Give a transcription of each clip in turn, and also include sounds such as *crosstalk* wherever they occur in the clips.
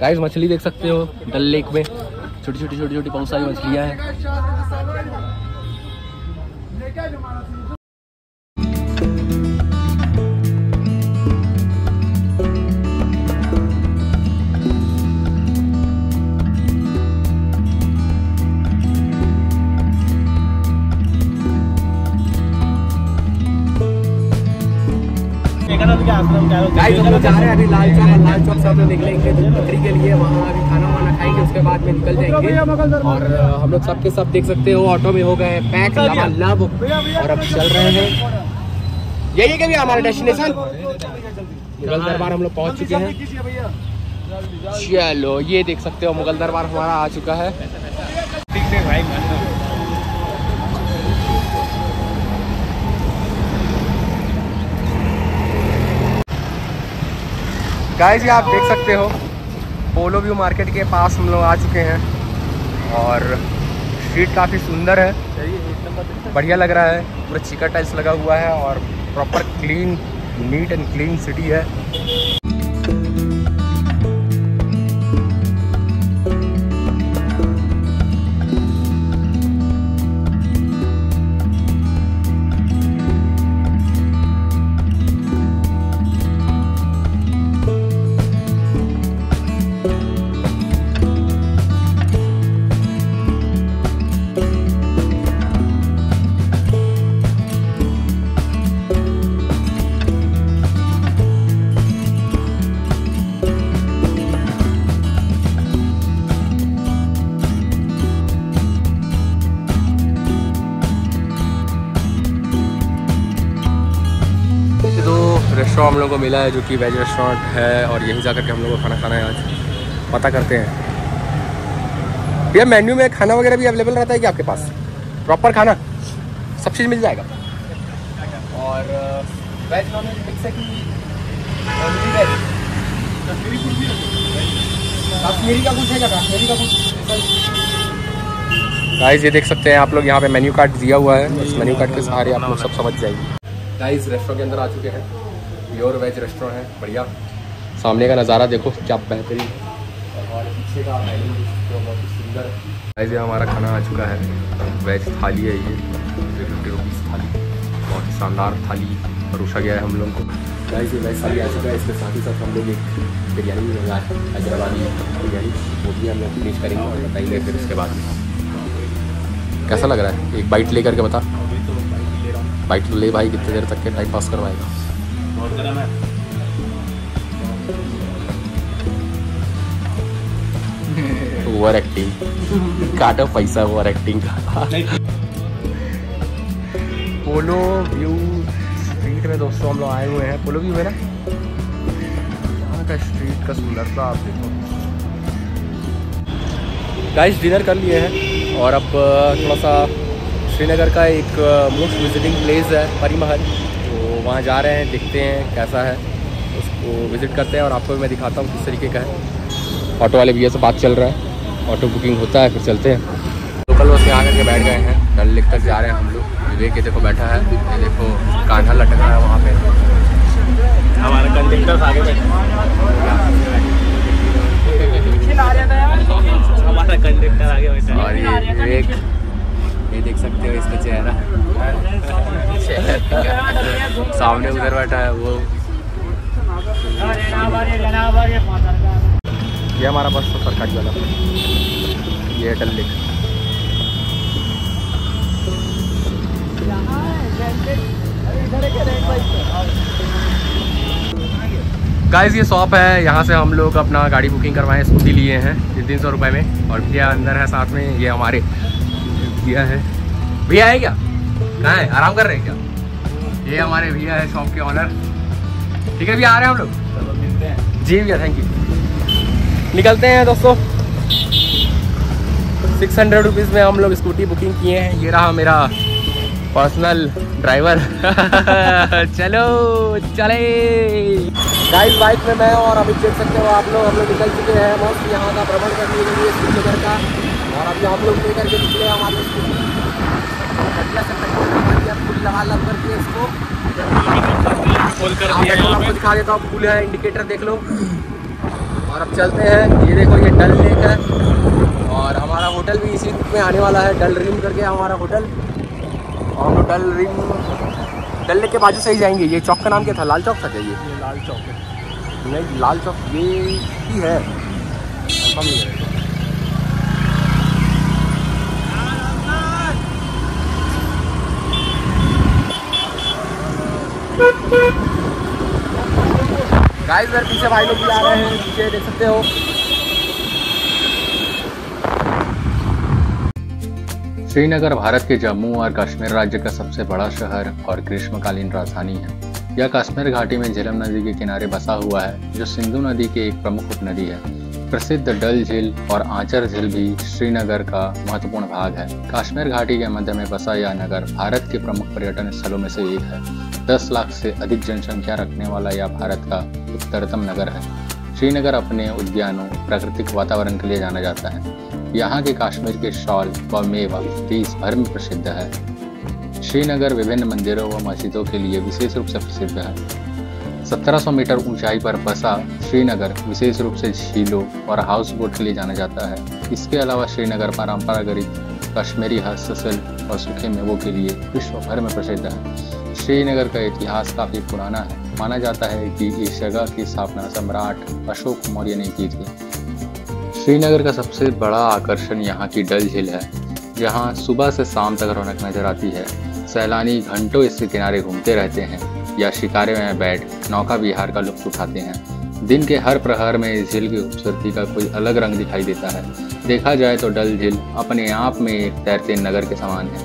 Guys मछली देख सकते हो डल लेक में। छोटी छोटी छोटी छोटी बहुत सारी मछलियाँ हैं। हम लोग जा रहे हैं अभी लाल चौक लाल चौक से हम लोग निकलेंगे बकरी के लिए वहाँ अभी खाना वाना खाएँगे उसके बाद में निकल जाएँगे। और हम लोग सबके सब देख सकते हो ऑटो में हो गए पैक लब और अब चल रहे हैं। यही है क्या हमारा डेस्टिनेशन? मुगल दरबार हम लोग पहुँच चुके हैं। चलो ये देख सकते हो मुगल दरबार हमारा आ चुका है। गाइस ये आप देख सकते हो पोलो व्यू मार्केट के पास हम लोग आ चुके हैं और स्ट्रीट काफ़ी सुंदर है। बढ़िया लग रहा है पूरा चिकन टाइल्स लगा हुआ है और proper clean neat and clean city है। रेस्टोरेंट हम लोग को मिला है जो कि वेज रेस्टोरेंट है और यहीं जा करके हम लोग को खाना खाना है आज। पता करते हैं। भैया मेन्यू में खाना वगैरह भी अवेलेबल रहता है कि आपके पास? प्रॉपर खाना? सब चीज़ मिल जाएगा? और वेज नॉन वेज मिक्स है कि only veg? काश्मीरी का कुछ है क्या? काश्मीरी का कुछ? गाइस ये देख सकते हैं आप लोग यहाँ पे मेन्यू कार्ड दिया हुआ है। इस मेन्यू कार्ड के सहारे आप लोग सब समझ जाएँगे गाइस रेस्टोरेंट के अंदर आ चुके हैं। प्योर वेज रेस्टोरेंट है बढ़िया। सामने का नज़ारा देखो क्या बेहतरीन। है और पीछे का जो बहुत ही सुंदर। गाइस ये हमारा खाना आ चुका है। वेज थाली है ये थ्री फिफ्टी रुपीज़ थाली। बहुत ही शानदार थाली परोसा गया है हम लोग को। गाइस ये वेज थाली आ चुका है इसके साथ ही साथ हम लोग एक बिरयानी भी मंगाए है। हैदराबादी बिरयानी वो भी हम लोग फिनिश करेंगे और बताएँगे फिर उसके बाद। कैसा लग रहा है? एक बाइट लेकर के बता। बाइट तो ले भाई कितनी देर तक के टाइम पास करवाएगा? ओवर एक्टिंग काटो पैसा ओवर एक्टिंग का। पोलो व्यू स्ट्रीट में दोस्तों हम लोग आए हुए हैं। पोलो व्यू है ना? यहाँ का स्ट्रीट का सुंदरता आप देखो। गाइस डिनर कर लिए हैं और अब थोड़ा सा श्रीनगर का एक मोस्ट विजिटिंग प्लेस है परी महल वहाँ जा रहे हैं देखते हैं कैसा है। उसको विज़िट करते हैं और आपको भी मैं दिखाता हूँ किस तरीके का है। ऑटो वाले भैया से बात चल रहा है। ऑटो बुकिंग होता है फिर चलते हैं। लोकल बस में आकर के बैठ गए हैं। डल लेक तक जा रहे हैं हम लोग। विवेक ये देखो बैठा है। ये देखो कान्हा लटक रहा है वहाँ पे। हमारा कंडक्टर आगे बैठा हमारा कंडक्टर आगे बैठा और ये विवेक ये देख सकते हो इसका चेहरा। सामने उधर बैठा है वो। ये हमारा बस तो सरकारी वाला ये डल लेक। गाइस ये शॉप है। यहाँ से हम लोग अपना गाड़ी बुकिंग करवाए स्कूटी लिए हैं तीन सौ रुपये में। और भैया अंदर है साथ में, ये हमारे। भैया है। भैया है क्या? कहाँ है? आराम कर रहे हैं क्या? ये हमारे भैया है शॉप के ऑनर ठीक है भैया आ रहे हैं हम लोग। जी भैया थैंक यू निकलते हैं दोस्तों। सिक्स हंड्रेड रुपीज़ में हम लोग स्कूटी बुकिंग किए हैं। ये रहा मेरा पर्सनल ड्राइवर *laughs* चलो चले। गाइस बाइक में मैं और अभी देख सकते हो आप लोग हम लोग निकल चुके हैं। मस्त यहाँ का भ्रमण करने के लिए श्रीनगर का। और अभी हम लोग लेकर के निकले हमारे स्कूटी बढ़िया से पेट्रोल लगा लगा लग करके इसको। कर दिया आपको दिखा देता हूँ फुल है इंडिकेटर देख लो। और अब चलते हैं ये देखो ये डल लेक है। और हमारा होटल भी इसी में आने वाला है डल रिम करके हमारा होटल। और हम डल रिम डल लेक के बाजू से ही जाएँगे। ये चौक का नाम क्या था? लाल चौक था क्या ये? ये लाल चौक है। नहीं लाल चौक ये ही है कंफर्म नहीं है गाइस इधर पीछे भाई लोग भी आ रहे हैं, पीछे देख सकते हो। श्रीनगर, भारत के जम्मू और कश्मीर राज्य का सबसे बड़ा शहर और ग्रीष्मकालीन राजधानी है। यह कश्मीर घाटी में झेलम नदी के किनारे बसा हुआ है, जो सिंधु नदी के एक प्रमुख उपनदी है। प्रसिद्ध डल झील और आंचर झील भी श्रीनगर का महत्वपूर्ण भाग है। कश्मीर घाटी के मध्य में बसा यह नगर भारत के प्रमुख पर्यटन स्थलों में से एक है। 10 लाख से अधिक जनसंख्या रखने वाला यह भारत का उत्तरतम नगर है। श्रीनगर अपने उद्यानों, प्राकृतिक वातावरण के लिए जाना जाता है। यहाँ के कश्मीर के शॉल व मेवा देश भर में प्रसिद्ध है। श्रीनगर विभिन्न मंदिरों व मस्जिदों के लिए विशेष रूप से प्रसिद्ध है। 1700 मीटर ऊंचाई पर बसा श्रीनगर, विशेष रूप से झीलों और हाउस बोट के लिए जाना जाता है। इसके अलावा श्रीनगर परंपरागत कश्मीरी हस्तशिल्प और सूखे मेवों के लिए विश्व भर में प्रसिद्ध है। श्रीनगर का इतिहास काफ़ी पुराना है। माना जाता है कि इस जगह की स्थापना सम्राट अशोक मौर्य ने की थी। श्रीनगर का सबसे बड़ा आकर्षण यहाँ की डल झील है, जहाँ सुबह से शाम तक रौनक नज़र आती है। सैलानी घंटों इसके किनारे घूमते रहते हैं। या शिकारे में बैठ नौका विहार का लुत्फ उठाते हैं। दिन के हर प्रहर में इस झील की खूबसूरती का कोई अलग रंग दिखाई देता है। देखा जाए तो डल झील अपने आप में एक तैरते नगर के समान है।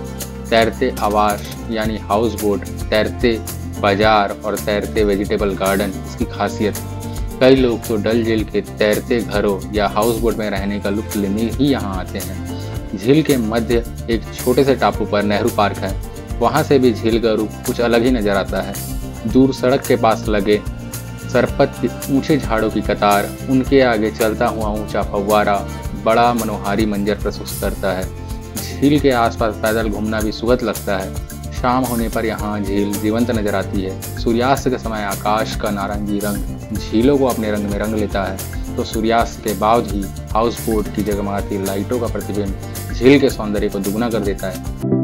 तैरते आवास यानी हाउस बोट तैरते बाज़ार और तैरते वेजिटेबल गार्डन इसकी खासियत है। कई लोग तो डल झील के तैरते घरों या हाउस बोट में रहने का लुत्फ लेने ही यहाँ आते हैं। झील के मध्य एक छोटे से टापू पर नेहरू पार्क है। वहाँ से भी झील का रूप कुछ अलग ही नज़र आता है। दूर सड़क के पास लगे। सरपत के ऊँचे झाड़ों की कतार, उनके आगे चलता हुआ ऊँचा फव्वारा, बड़ा मनोहारी मंजर प्रस्तुत करता है। झील के आसपास पैदल घूमना भी सुगत लगता है। शाम होने पर यहाँ झील जीवंत नज़र आती है। सूर्यास्त के समय आकाश का नारंगी रंग झीलों को अपने रंग में रंग लेता है। तो सूर्यास्त के बाद ही हाउस बोट की जगमगाती लाइटों का प्रतिबिंब झील के सौंदर्य को दुगना कर देता है।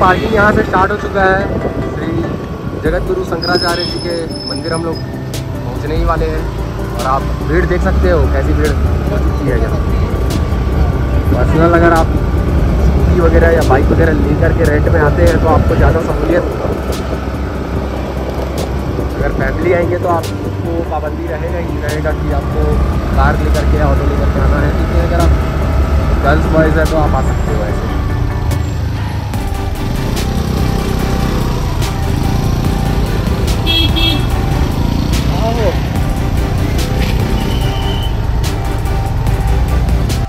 पार्किंग यहाँ से स्टार्ट हो चुका है। श्री जगत गुरु शंकराचार्य जी के मंदिर हम लोग पहुँचने ही वाले हैं। और आप भीड़ देख सकते हो, कैसी भीड़ हो चुकी है यहाँ। पर्सनल अगर आप स्कूटी वगैरह या बाइक वगैरह ले करके रेंट में आते हैं तो आपको ज़्यादा सहूलियत अगर फैमिली आएँगे तो आपको पाबंदी रहेगा ही रहेगा कि आपको कार लेकर के, ऑटो लेकर के आना है। क्योंकि अगर आप गर्ल्स बॉयज़ है तो आप आ सकते हो ऐसे।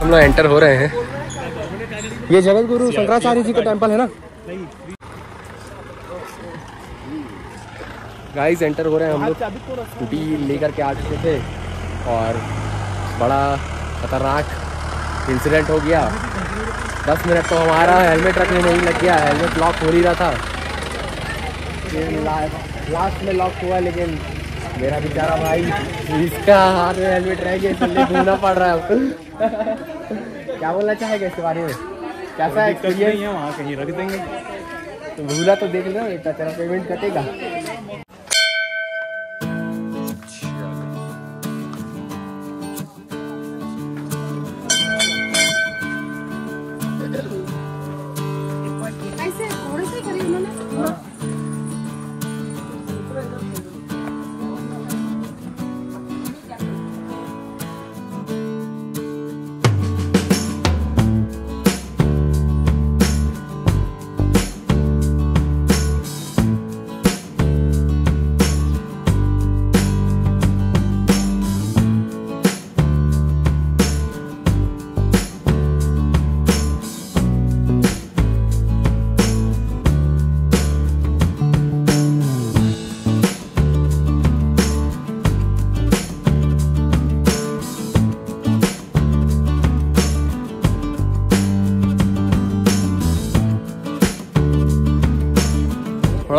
हम लोग एंटर हो रहे हैं। ये जगत गुरु शंकराचार्य जी का टेंपल है ना? गाइस एंटर हो रहे हैं हम लोग। स्कूटी लेकर के आ चुके थे और बड़ा खतरनाक इंसिडेंट हो गया। दस मिनट तो हमारा हेलमेट रखने में ही लग गया। हेलमेट लॉक हो ही रहा था। लास्ट में लॉक हुआ, लेकिन मेरा बेचारा भाई इसका हाथ में हेलमेट रह गया इसलिए *laughs* घूमना पड़ रहा है क्या बोलना चाहेगा इसके बारे में? कैसा एक्सपीरियंस है वहाँ कहीं रख देंगे। तो भूला तो देख लो इतना तेरा पेमेंट कटेगा।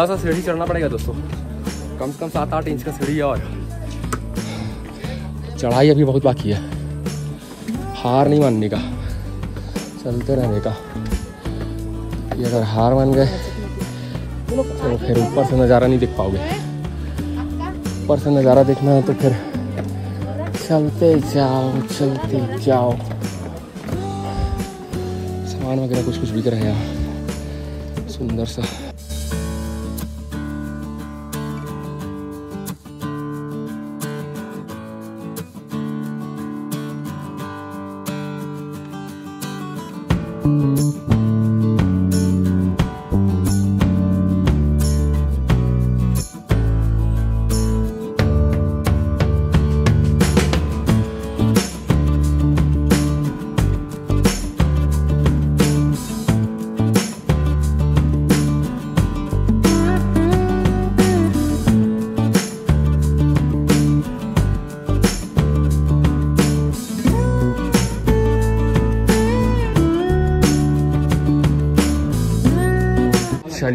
थोड़ा सा सीढ़ी चढ़ना पड़ेगा दोस्तों। कम से कम सात आठ इंच का सीढ़ी और। चढ़ाई अभी बहुत बाकी है। हार नहीं मानने का। चलते रहने का। ये अगर हार मान गए तो फिर ऊपर से नज़ारा नहीं देख पाओगे। ऊपर से नज़ारा देखना है तो फिर चलते जाओ चलते जाओ। सामान वगैरह कुछ कुछ बिक रहे हैं। सुंदर सा। you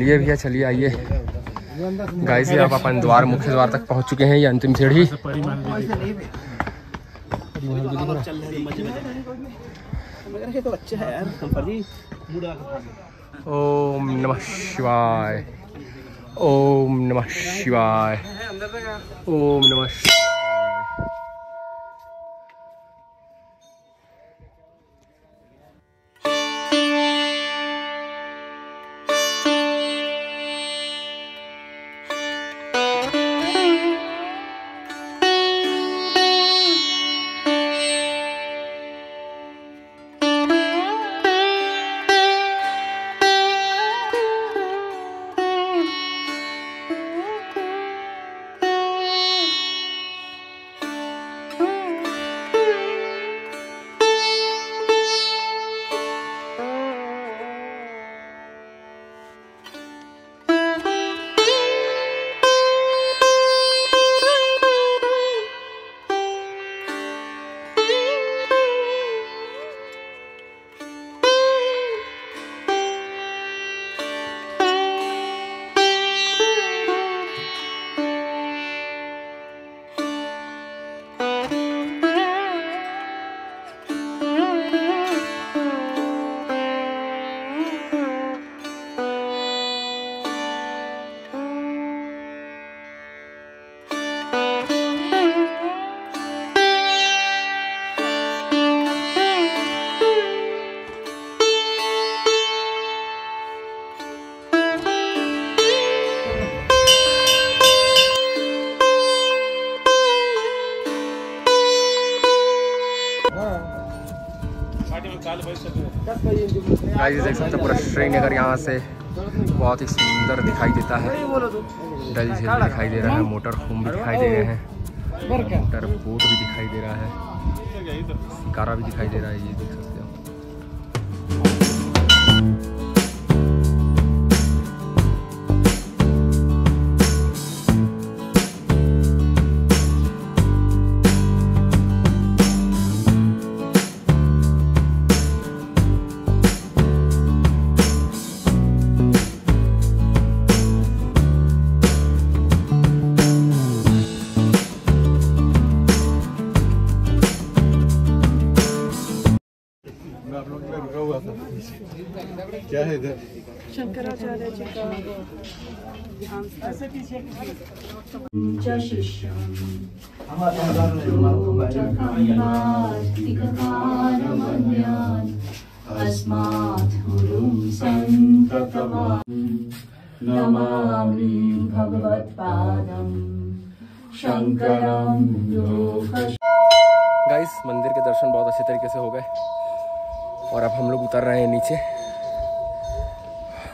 चलिए भैया, चलिए आइए। गाय से अब अपन द्वार, मुख्य द्वार तक पहुँच चुके हैं, ये अंतिम सीढ़ी। ओम नमः शिवाय। ओम नमः शिवाय। ओम नमः गाइस देख सकते हैं पूरा श्रीनगर यहाँ से बहुत ही सुंदर दिखाई देता है। डल झील दिखाई दे रहा है मोटर होम भी दिखाई दे रहे हैं। मोटर बोट भी दिखाई दे रहा है। शिकारा भी दिखाई दे रहा है ये देख सकते है शंकराचार्य जी का नमामि भगवत्पादं शङ्करं गाइस मंदिर के दर्शन बहुत अच्छे तरीके से हो गए। और अब हम लोग उतर रहे हैं नीचे।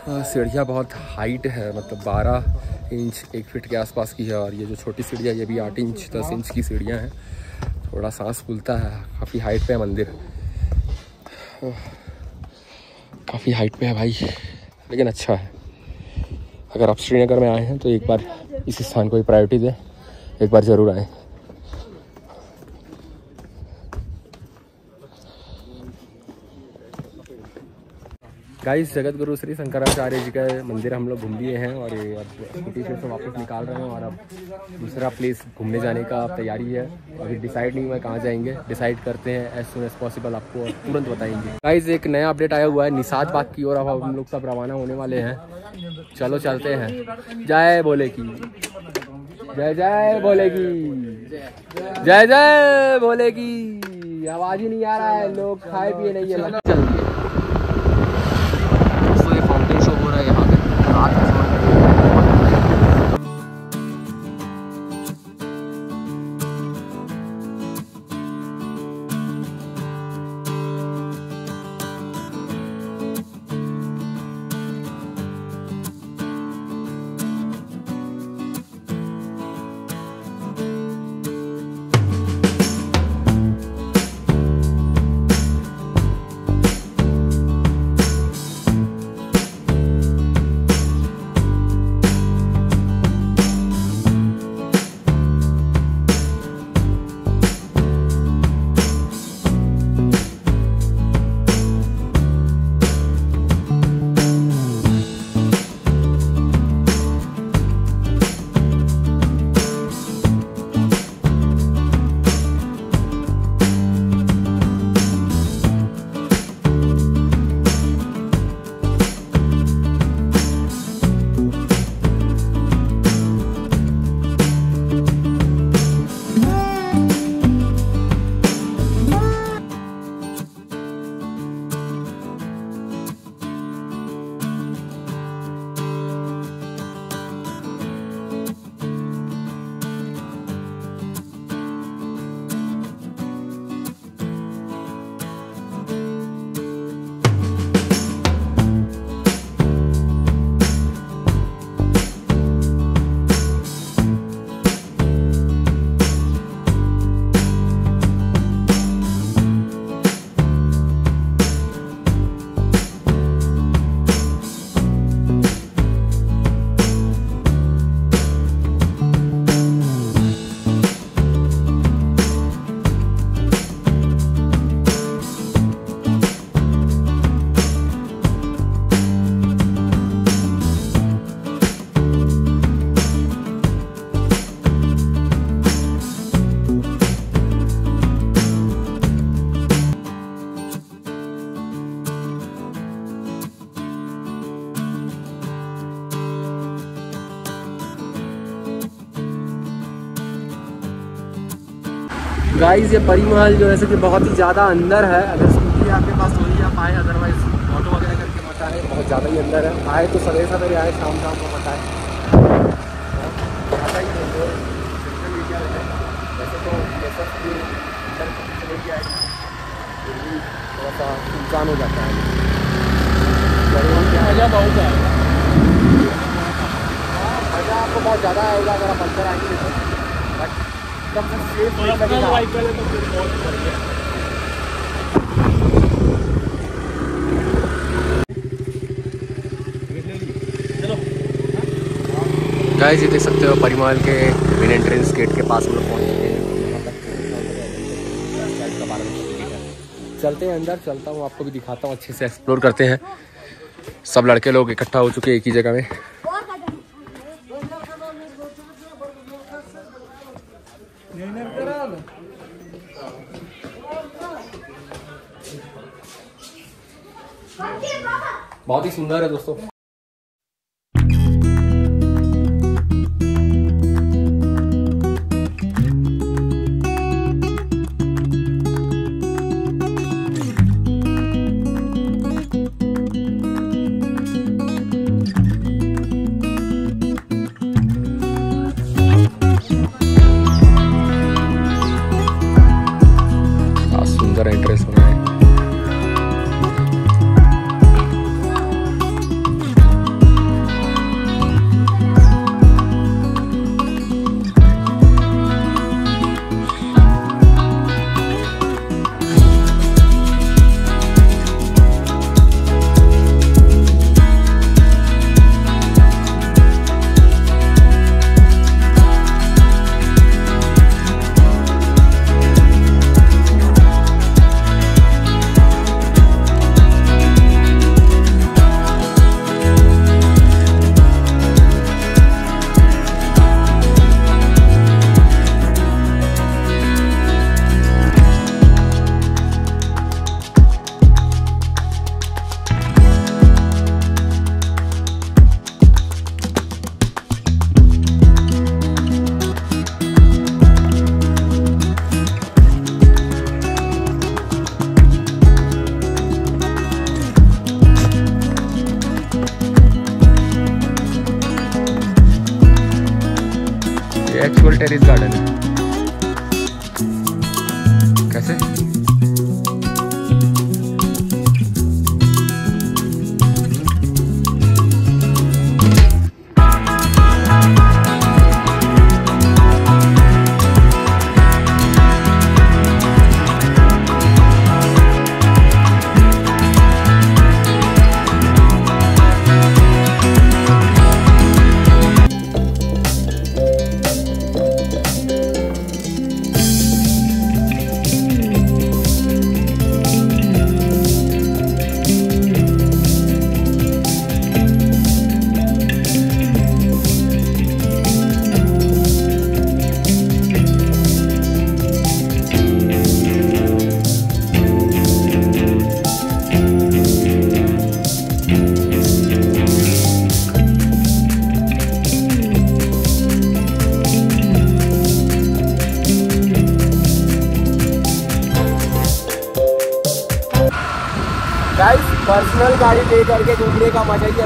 सीढ़ियाँ बहुत हाइट है मतलब 12 इंच एक फीट के आसपास की है और ये जो छोटी सीढ़ियाँ ये भी 8 इंच 10 इंच की सीढ़ियाँ हैं। थोड़ा सांस फूलता है, काफ़ी हाइट पे है मंदिर। काफ़ी हाइट पे है भाई, लेकिन अच्छा है। अगर आप श्रीनगर में आए हैं तो एक बार इस स्थान को ही प्रायोरिटी दें, एक बार ज़रूर आएँ। गाइस जगत गुरु श्री शंकराचार्य जी का मंदिर हम लोग घूम लिए हैं और ये अब स्कूटी से वापस निकाल रहे हैं और अब दूसरा प्लेस घूमने जाने का तैयारी है। अभी डिसाइड नहीं हुआ कहाँ जाएँगे। डिसाइड करते हैं एज सुन एज पॉसिबल आपको तुरंत बताएँगे। गाइस एक नया अपडेट आया हुआ है। निषाद बाग की ओर अब हम लोग सब रवाना होने वाले हैं। चलो चलते हैं। जय बोले की जय जय बोले की जय जय बोले की आवाज़ ही नहीं आ रहा है। लोग खाए पिए नहीं है। गाइस ये परी महल जो है कि बहुत ही ज़्यादा अंदर है। अगर स्कूटी आपके पास हो ही आप आए अदरवाइज़ ऑटो वगैरह करके मत आए बहुत ज़्यादा ही अंदर है। आए तो सवेरे सवेरे आए शाम शाम को मत आए तो जैसा नुकसान हो। जाता है। मज़ा बहुत आएगा मज़ा आपको बहुत ज़्यादा आएगा अगर आप अंदर आएँगे तो। गाइस, ये देख सकते हो, परिमल के मेन एंट्रेंस गेट के पास हम लोग पहुँच चुके है। चलते हैं अंदर, चलता हूँ, आपको भी दिखाता हूँ, अच्छे से एक्सप्लोर करते हैं सब लड़के लोग इकट्ठा हो चुके हैं एक ही जगह में Aqui, baba! बहुत ही सुंदर है दोस्तों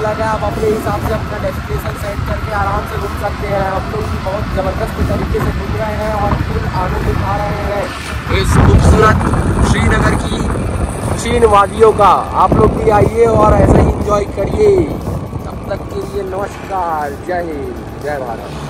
अलग है आप अपने हिसाब से अपना डेस्टिनेशन सेट करके आराम से घूम सकते हैं। हम लोग भी बहुत ज़बरदस्त तरीके से घूम रहे हैं और फुल आनंद उठा रहे हैं। इस खूबसूरत श्रीनगर की चीन वादियों का आप लोग भी आइए और ऐसा ही इंजॉय करिए। तब तक के लिए नमस्कार। जय हिंद। जय भारत।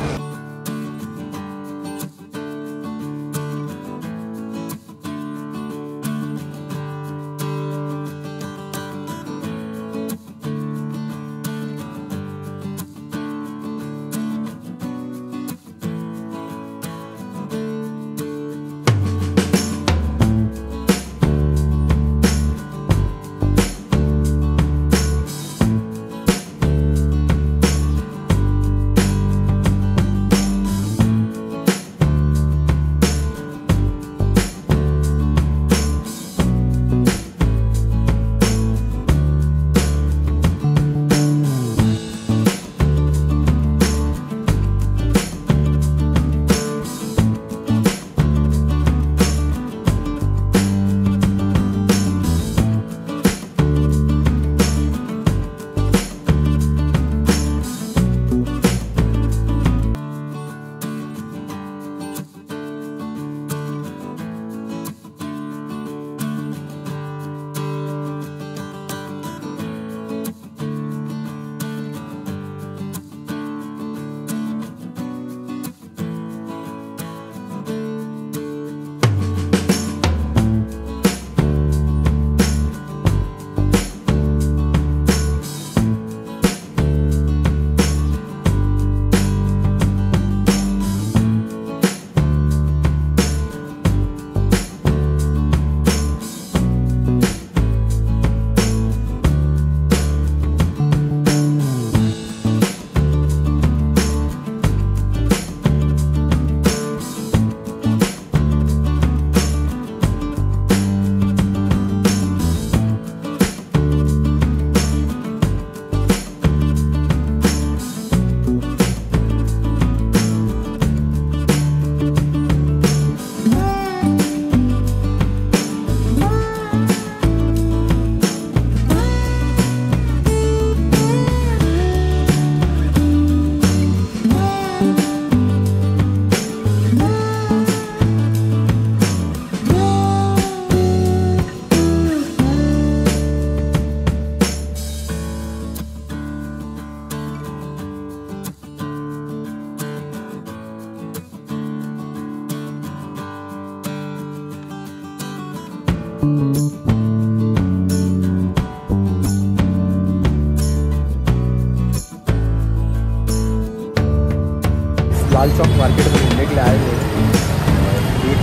लाल चौक मार्केट में घूमने के लिए आए हुए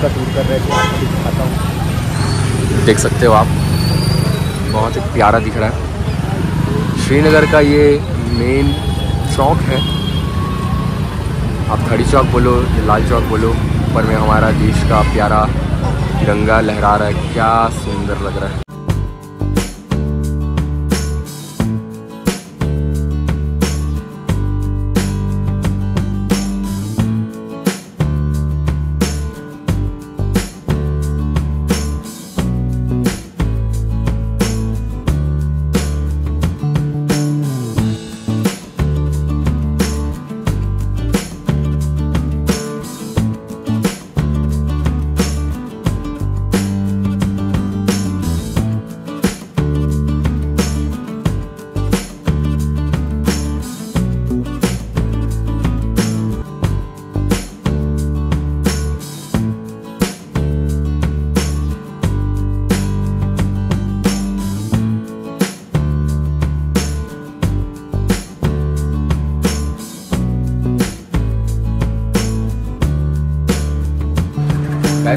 का दूर कर रहे थे दिखाता हूँ। देख सकते हो आप। बहुत ही प्यारा दिख रहा है। श्रीनगर का ये मेन चौक है। आप खड़ी चौक बोलो, लाल चौक बोलो, ऊपर में हमारा देश का प्यारा तिरंगा लहरा रहा है क्या सुंदर लग रहा है।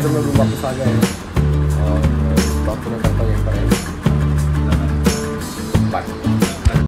गाइस हम लोग रूम